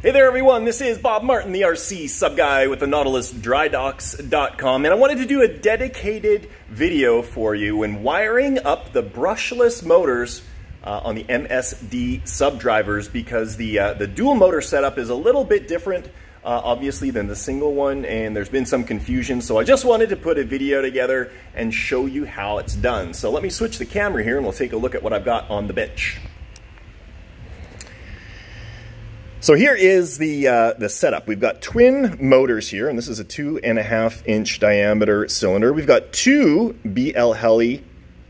Hey there everyone, this is Bob Martin, the RC sub guy with the NautilusDryDocks.com and I wanted to do a dedicated video for you when wiring up the brushless motors uh, on the MSD sub drivers because the, uh, the dual motor setup is a little bit different uh, obviously than the single one and there's been some confusion so I just wanted to put a video together and show you how it's done. So let me switch the camera here and we'll take a look at what I've got on the bench. So here is the, uh, the setup. We've got twin motors here, and this is a two and a half inch diameter cylinder. We've got two BL Heli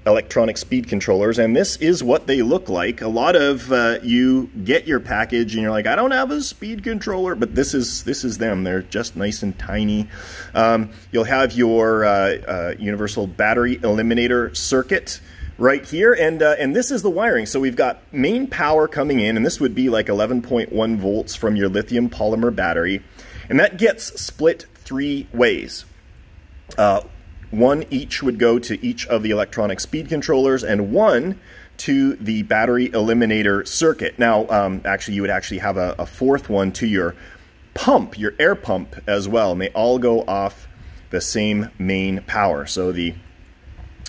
electronic speed controllers, and this is what they look like. A lot of uh, you get your package and you're like, I don't have a speed controller, but this is this is them. They're just nice and tiny. Um, you'll have your uh, uh universal battery eliminator circuit right here. And, uh, and this is the wiring. So we've got main power coming in, and this would be like 11.1 volts from your lithium polymer battery. And that gets split three ways. Uh, one each would go to each of the electronic speed controllers, and one to the battery eliminator circuit. Now, um, actually, you would actually have a, a fourth one to your pump, your air pump as well, and they all go off the same main power. So the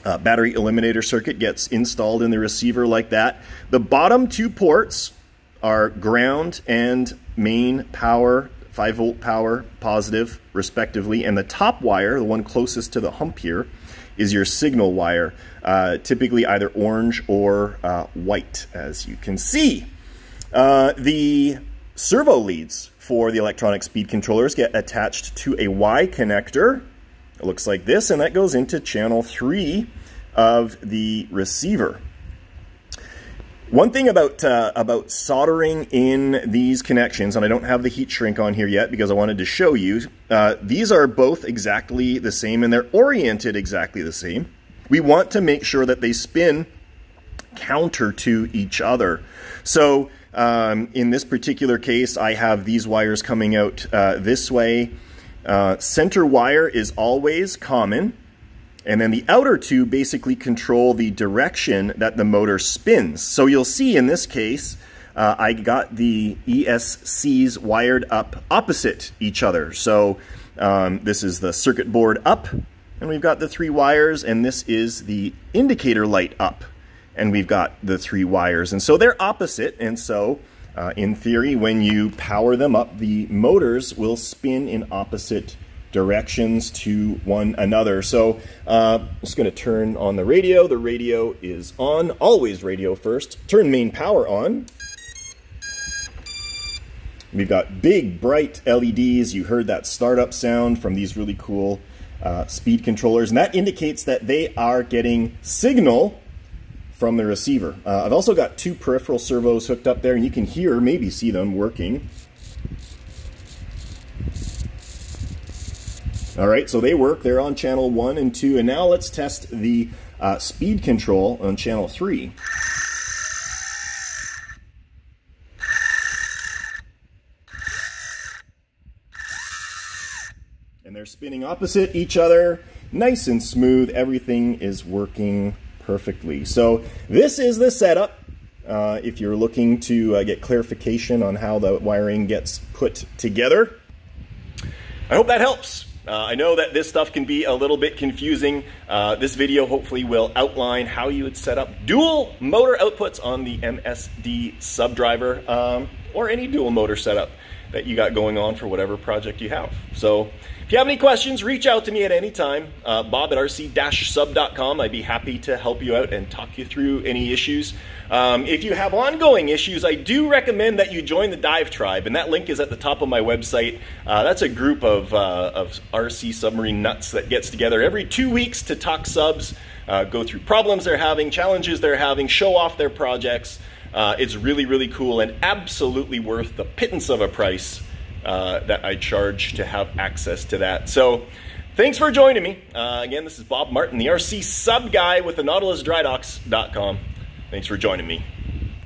uh, battery eliminator circuit gets installed in the receiver like that. The bottom two ports are ground and main power, 5 volt power, positive, respectively. And the top wire, the one closest to the hump here, is your signal wire, uh, typically either orange or uh, white, as you can see. Uh, the servo leads for the electronic speed controllers get attached to a Y connector it looks like this, and that goes into channel 3 of the receiver. One thing about uh, about soldering in these connections, and I don't have the heat shrink on here yet because I wanted to show you, uh, these are both exactly the same and they're oriented exactly the same. We want to make sure that they spin counter to each other. So um, in this particular case, I have these wires coming out uh, this way uh, center wire is always common. And then the outer two basically control the direction that the motor spins. So you'll see in this case, uh, I got the ESCs wired up opposite each other. So um, this is the circuit board up, and we've got the three wires, and this is the indicator light up, and we've got the three wires. And so they're opposite, and so uh, in theory, when you power them up, the motors will spin in opposite directions to one another. So uh, I'm just going to turn on the radio. The radio is on, always radio first. Turn main power on. We've got big, bright LEDs. You heard that startup sound from these really cool uh, speed controllers, and that indicates that they are getting signal from the receiver. Uh, I've also got two peripheral servos hooked up there, and you can hear, maybe see them working. All right, so they work. They're on channel 1 and 2, and now let's test the uh, speed control on channel 3. And they're spinning opposite each other, nice and smooth. Everything is working perfectly. So this is the setup. Uh, if you're looking to uh, get clarification on how the wiring gets put together. I hope that helps. Uh, I know that this stuff can be a little bit confusing. Uh, this video hopefully will outline how you would set up dual motor outputs on the MSD subdriver um, or any dual motor setup that you got going on for whatever project you have. So if you have any questions, reach out to me at any time. Uh, Bob at rc-sub.com. I'd be happy to help you out and talk you through any issues. Um, if you have ongoing issues, I do recommend that you join the Dive Tribe, and that link is at the top of my website. Uh, that's a group of, uh, of RC submarine nuts that gets together every two weeks to talk subs, uh, go through problems they're having, challenges they're having, show off their projects. Uh, it's really, really cool and absolutely worth the pittance of a price uh, that I charge to have access to that. So thanks for joining me. Uh, again, this is Bob Martin, the RC sub guy with the NautilusDryDocks.com. Thanks for joining me.